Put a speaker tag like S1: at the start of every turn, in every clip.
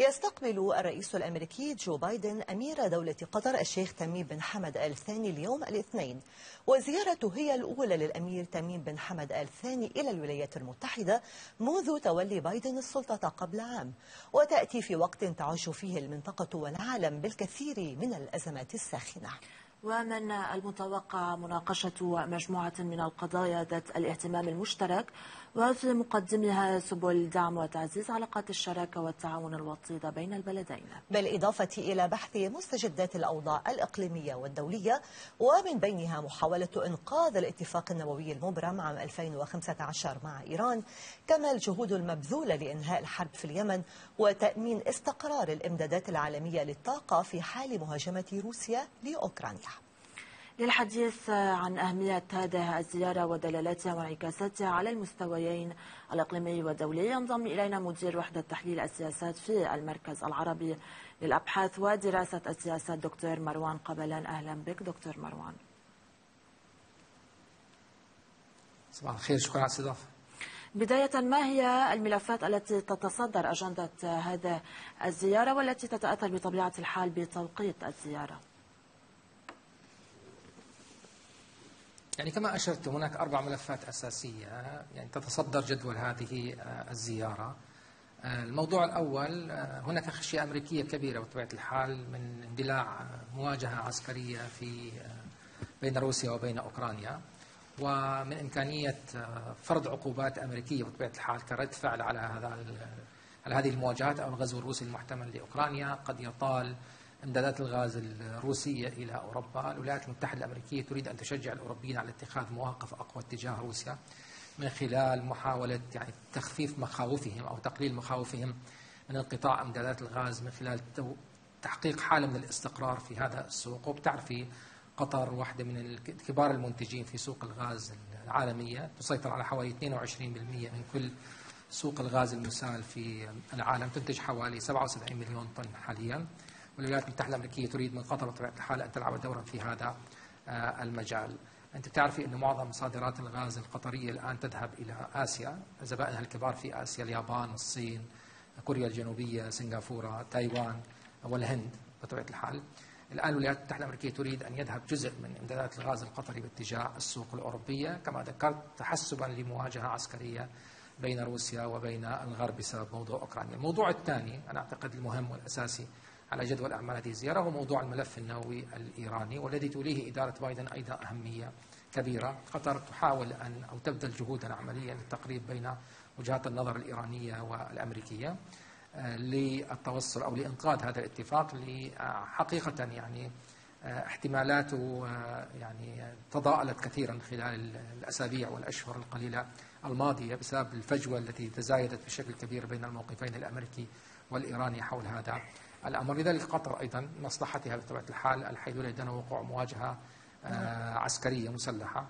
S1: يستقبل الرئيس الأمريكي جو بايدن أمير دولة قطر الشيخ تميم بن حمد آل ثاني اليوم الاثنين. وزيارته هي الأولى للأمير تميم بن حمد آل ثاني إلى الولايات المتحدة منذ تولي بايدن السلطة قبل عام. وتأتي في وقت تعج فيه المنطقة والعالم بالكثير من الأزمات الساخنة.
S2: ومن المتوقع مناقشة مجموعة من القضايا ذات الاهتمام المشترك وفي مقدمها سبل دعم وتعزيز علاقات الشراكة والتعاون الوطيدة بين البلدين.
S1: بالإضافة إلى بحث مستجدات الأوضاع الإقليمية والدولية ومن بينها محاولة إنقاذ الاتفاق النووي المبرم عام 2015 مع إيران كما الجهود المبذولة لإنهاء الحرب في اليمن وتأمين استقرار الإمدادات العالمية للطاقة في حال مهاجمة روسيا لأوكرانيا.
S2: للحديث عن أهمية هذه الزيارة ودلالاتها وانعكاساتها على المستويين الإقليمي والدولي ينضم إلينا مدير وحدة تحليل السياسات في المركز العربي للأبحاث ودراسة السياسات دكتور مروان قبلان. أهلا بك دكتور مروان.
S3: صباح الخير شكرا على الاستضافة.
S2: بداية ما هي الملفات التي تتصدر أجندة هذه الزيارة والتي تتأثر بطبيعة الحال بتوقيت الزيارة؟
S3: يعني كما أشرت هناك أربع ملفات أساسية يعني تتصدر جدول هذه آه، الزيارة. آه، الموضوع الأول آه، هناك خشية أمريكية كبيرة بطبيعة الحال من اندلاع مواجهة عسكرية في بين روسيا وبين أوكرانيا ومن إمكانية فرض عقوبات أمريكية بطبيعة الحال كرد فعل على هذا على هذه المواجهات أو الغزو الروسي المحتمل لأوكرانيا. قد يطال امدادات الغاز الروسية إلى أوروبا. الولايات المتحدة الأمريكية تريد أن تشجع الأوروبيين على اتخاذ مواقف أقوى تجاه روسيا من خلال محاولة يعني تخفيف مخاوفهم أو تقليل مخاوفهم من انقطاع امدادات الغاز من خلال تحقيق حالة من الاستقرار في هذا السوق. وبتعرفي قطر واحدة من كبار المنتجين في سوق الغاز العالمية تسيطر على حوالي 22% من كل سوق الغاز المسال في العالم. تنتج حوالي 77 مليون طن حاليا. والولايات المتحدة الأمريكية تريد من قطر بطبيعة الحال أن تلعب دورا في هذا آه، المجال. أنت تعرفي أن معظم صادرات الغاز القطرية الآن تذهب إلى آسيا زبائنها الكبار في آسيا اليابان الصين كوريا الجنوبية سنغافورة تايوان والهند بطبيعة الحال. الآن الولايات المتحدة الأمريكية تريد أن يذهب جزء من إمدادات الغاز القطري باتجاه السوق الأوروبية. كما ذكرت تحسبا لمواجهة عسكرية بين روسيا وبين الغرب بسبب موضوع أوكرانيا. الموضوع الثاني أنا أعتقد المهم والأساسي على جدول أعمال هذه الزيارة هو موضوع الملف النووي الإيراني والذي توليه إدارة بايدن أيضا أهمية كبيرة. قطر تحاول أن أو تبذل جهودا عمليا للتقريب بين وجهات النظر الإيرانية والأمريكية آه، للتوصل أو لإنقاذ هذا الاتفاق لحقيقة يعني آه، احتمالاته آه، يعني تضاءلت كثيرا خلال الأسابيع والأشهر القليلة الماضية بسبب الفجوة التي تزايدت بشكل كبير بين الموقفين الأمريكي والإيراني حول هذا الأمر. لذلك قطر أيضا مصلحتها بطبيعة الحال الحيث لدينا وقوع مواجهة آه، عسكرية مسلحة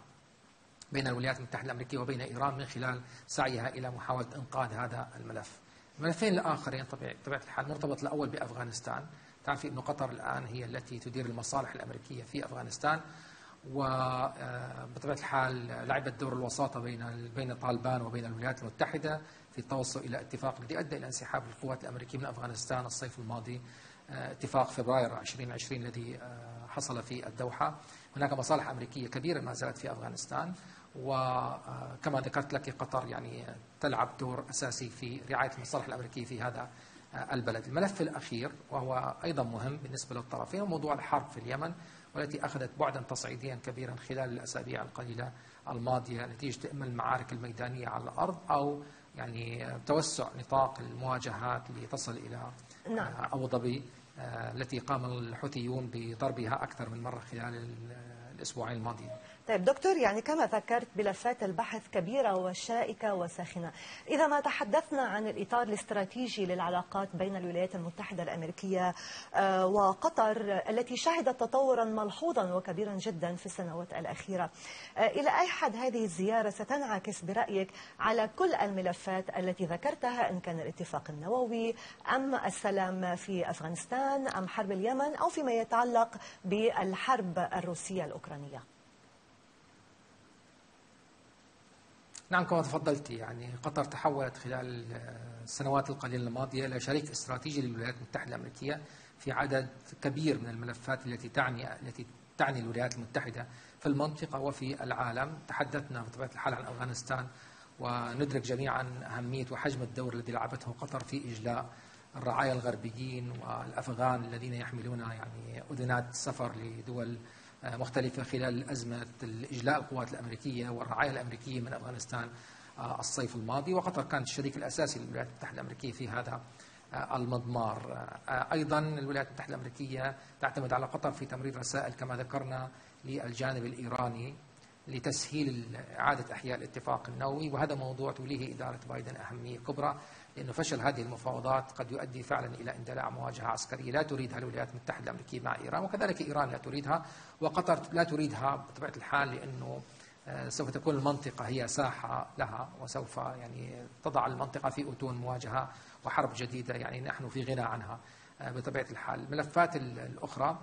S3: بين الولايات المتحدة الأمريكية وبين إيران من خلال سعيها إلى محاولة إنقاذ هذا الملف. الملفين الآخرين بطبيعة الحال مرتبط الأول بأفغانستان. تعرفي أن قطر الآن هي التي تدير المصالح الأمريكية في أفغانستان. وبطبيعة الحال لعبت دور الوساطة بين بين طالبان وبين الولايات المتحدة في التوصل إلى اتفاق الذي أدى إلى انسحاب القوات الأمريكية من أفغانستان الصيف الماضي. آه، اتفاق فبراير 2020 الذي آه، حصل في الدوحة. هناك مصالح أمريكية كبيرة ما زالت في أفغانستان. وكما آه، ذكرت لك قطر يعني تلعب دور أساسي في رعاية المصالح الأمريكية في هذا البلد. الملف الأخير وهو أيضا مهم بالنسبة للطرفين موضوع الحرب في اليمن. والتي أخذت بعدا تصعيديا كبيرا خلال الأسابيع القليلة الماضية نتيجة إما المعارك الميدانية على الأرض أو يعني توسع نطاق المواجهات لتصل إلى نعم. أبو ظبي آه، التي قام الحوثيون بضربها أكثر من مرة خلال الأسبوعين الماضيين
S1: طيب دكتور يعني كما ذكرت ملفات البحث كبيرة وشائكة وساخنة. إذا ما تحدثنا عن الإطار الاستراتيجي للعلاقات بين الولايات المتحدة الأمريكية آه، وقطر التي شهدت تطورا ملحوظا وكبيرا جدا في السنوات الأخيرة. آه، إلى أي حد هذه الزيارة ستنعكس برأيك على كل الملفات التي ذكرتها إن كان الاتفاق النووي أم السلام في أفغانستان أم حرب اليمن أو فيما يتعلق بالحرب الروسية الأوكرانية؟
S3: نعم كما تفضلت يعني قطر تحولت خلال السنوات القليلة الماضية إلى شريك استراتيجي للولايات المتحدة الأمريكية في عدد كبير من الملفات التي تعني التي تعني الولايات المتحدة في المنطقة وفي العالم. تحدثنا بطبيعة الحال عن أفغانستان وندرك جميعا أهمية وحجم الدور الذي لعبته قطر في إجلاء الرعايا الغربيين والأفغان الذين يحملون يعني أذنات سفر لدول مختلفة خلال أزمة إجلاء القوات الأمريكية والرعاية الأمريكية من أفغانستان آه، الصيف الماضي. وقطر كانت الشريك الأساسي للولايات المتحدة الأمريكية في هذا آه، المضمار. آه، أيضا الولايات المتحدة الأمريكية تعتمد على قطر في تمرير رسائل كما ذكرنا للجانب الإيراني. لتسهيل إعادة إحياء الاتفاق النووي وهذا موضوع توليه إدارة بايدن أهمية كبرى لأنه فشل هذه المفاوضات قد يؤدي فعلا إلى اندلاع مواجهة عسكرية لا تريدها الولايات المتحدة الأمريكية مع إيران وكذلك إيران لا تريدها وقطر لا تريدها بطبيعة الحال لأنه آه، سوف تكون المنطقة هي ساحة لها وسوف يعني تضع المنطقة في أتون مواجهة وحرب جديدة يعني نحن في غنى عنها آه، بطبيعة الحال. الملفات الأخرى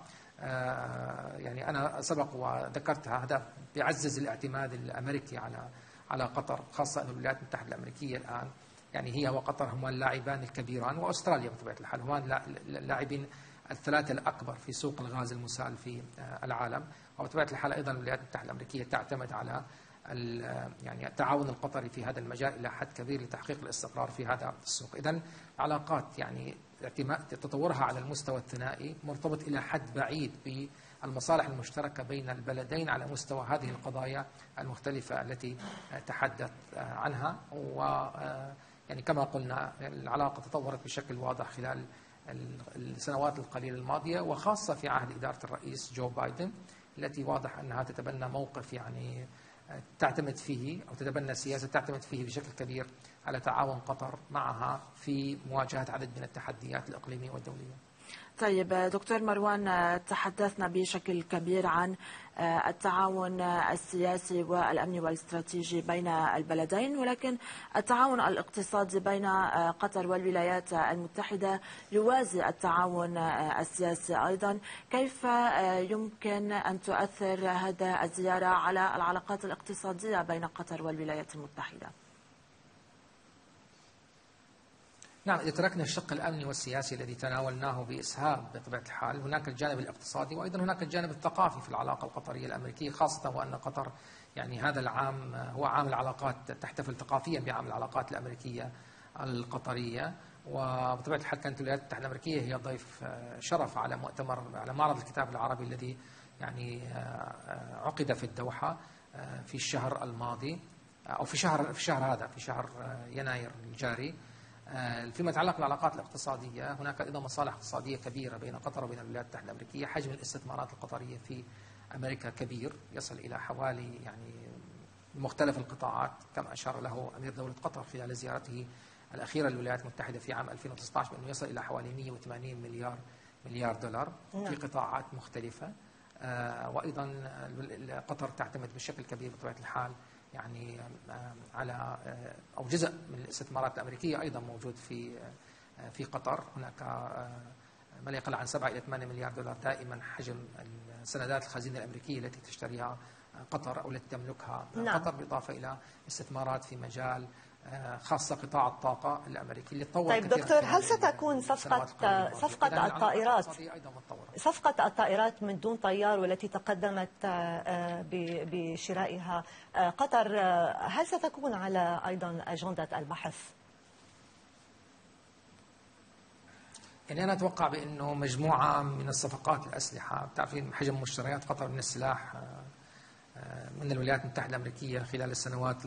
S3: يعني أنا سبق وذكرتها هذا بيعزز الاعتماد الأمريكي على على قطر خاصة أن الولايات المتحدة الأمريكية الآن يعني هي وقطر هما اللاعبان الكبيران وأستراليا بطبيعة الحال هما اللاعبين الثلاثة الأكبر في سوق الغاز المسال في العالم. وبطبيعة الحال أيضا الولايات المتحدة الأمريكية تعتمد على يعني التعاون القطري في هذا المجال إلى حد كبير لتحقيق الاستقرار في هذا السوق. إذا علاقات يعني تطورها على المستوى الثنائي مرتبط إلى حد بعيد بالمصالح المشتركة بين البلدين على مستوى هذه القضايا المختلفة التي تحدث عنها. و يعني كما قلنا العلاقة تطورت بشكل واضح خلال السنوات القليلة الماضية وخاصة في عهد إدارة الرئيس جو بايدن التي واضح أنها تتبنى موقف يعني تعتمد فيه أو تتبنى سياسة تعتمد فيه بشكل كبير على تعاون قطر معها في مواجهة عدد من التحديات الإقليمية والدولية.
S2: طيب دكتور مروان تحدثنا بشكل كبير عن آه، التعاون السياسي والامني والاستراتيجي بين البلدين ولكن التعاون الاقتصادي بين آه، قطر والولايات المتحدة يوازي التعاون آه، السياسي أيضا. كيف يمكن أن تؤثر هذا الزيارة على العلاقات الاقتصادية بين قطر والولايات المتحدة؟
S3: نعم إذا تركنا الشق الأمني والسياسي الذي تناولناه بإسهاب بطبيعة الحال. هناك الجانب الاقتصادي وأيضا هناك الجانب الثقافي في العلاقة القطرية الأمريكية خاصة وأن قطر يعني هذا العام هو عام العلاقات تحتفل ثقافيا بعام العلاقات الأمريكية القطرية. وبطبيعة الحال كانت الولايات المتحدة الأمريكية هي ضيف شرف على مؤتمر على معرض الكتاب العربي الذي يعني عقد في الدوحة في الشهر الماضي أو في شهر في الشهر هذا في شهر يناير الجاري. آه، فيما يتعلق بالعلاقات الاقتصادية هناك أيضا مصالح اقتصادية كبيرة بين قطر وبين الولايات المتحدة الأمريكية حجم الاستثمارات القطرية في أمريكا كبير يصل إلى حوالي يعني مختلف القطاعات كما أشار له أمير دولة قطر خلال زيارته الأخيرة للولايات المتحدة في عام 2019 بأنه يصل إلى حوالي 180 مليار مليار دولار في نعم. قطاعات مختلفة آه، وأيضا قطر تعتمد بشكل كبير بطبيعة الحال يعني على آه، أو جزء من الاستثمارات الأمريكية أيضا موجود في آه، في قطر هناك آه، ما لا يقل عن 7 إلى 8 مليار دولار دائما حجم السندات الخزينة الأمريكية التي تشتريها قطر أو التي تملكها نعم. قطر بالإضافة إلى استثمارات في مجال خاصة قطاع الطاقة الأمريكي اللي تطور
S1: طيب دكتور هل ستكون صفقة صفقة الطائرات؟ صفقة الطائرات من دون طيار والتي تقدمت آه، بشرائها آه، قطر آه، هل ستكون على أيضا أجندة البحث؟
S3: يعني أنا أتوقع بأنه مجموعة من الصفقات الأسلحة بتعرفين حجم مشتريات قطر من السلاح من الولايات المتحدة الأمريكية خلال السنوات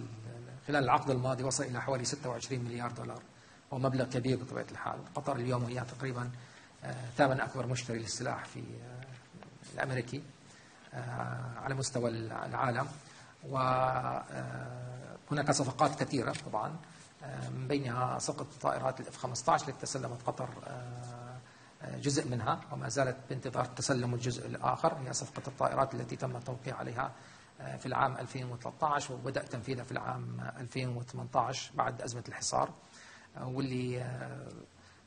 S3: خلال العقد الماضي وصل إلى حوالي 26 مليار دولار وهو مبلغ كبير بطبيعة الحال. قطر اليوم هي تقريبا آه، ثامن أكبر مشتري للسلاح في آه، الأمريكي آه، على مستوى العالم. وهناك صفقات كثيرة طبعا من بينها صفقة طائرات الاف 15 التي تسلمت قطر جزء منها وما زالت بانتظار تسلم الجزء الآخر. هي صفقة الطائرات التي تم التوقيع عليها في العام 2013 وبدأ تنفيذها في العام 2018 بعد أزمة الحصار واللي آه،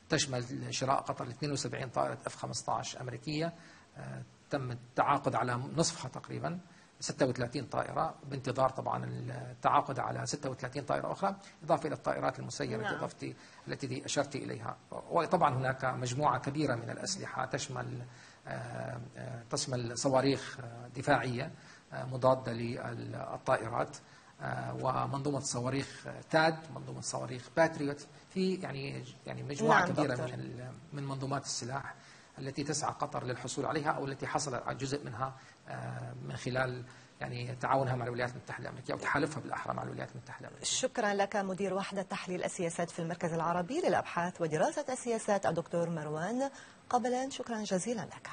S3: تشمل شراء قطر ل 72 طائرة اف 15 أمريكية آه، تم التعاقد على نصفها تقريبا 36 طائرة بانتظار طبعا التعاقد على 36 طائرة أخرى إضافة إلى الطائرات المسيرة
S1: نعم.
S3: التي أضفتي التي أشرت إليها وطبعا هناك مجموعة كبيرة من الأسلحة تشمل آه، آه، تشمل صواريخ آه، دفاعية آه، مضادة للطائرات آه، ومنظومة صواريخ تاد منظومة صواريخ باتريوت في يعني يعني مجموعة
S1: نعم،
S3: كبيرة
S1: دكتور.
S3: من من منظومات السلاح التي تسعى قطر للحصول عليها أو التي حصلت على جزء منها آه، من خلال يعني تعاونها مع الولايات المتحدة الأمريكية أو تحالفها بالأحرى مع الولايات المتحدة الأمريكية.
S1: شكرا لك مدير وحدة تحليل السياسات في المركز العربي للأبحاث ودراسة السياسات الدكتور مروان قبلا شكرا جزيلا لك